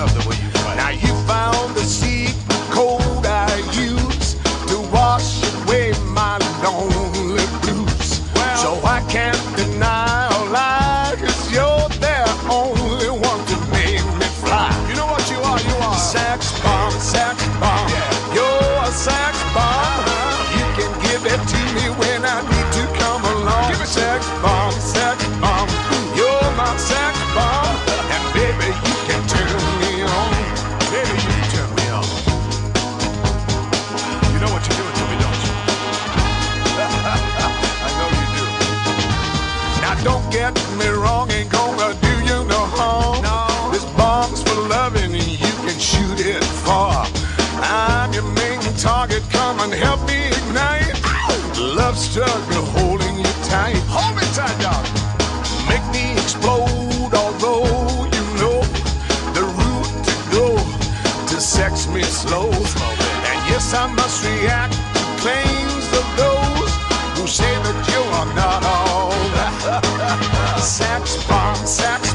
love the way me wrong ain't gonna do you no harm. No. This bomb's for loving and you can shoot it far. I'm your main target, come and help me ignite. Love struggle holding you tight. Hold me tight, dog. Make me explode, although you know the route to go to sex me slow. And yes, I must react to claims of those who say that you are not saps, bomb, saps.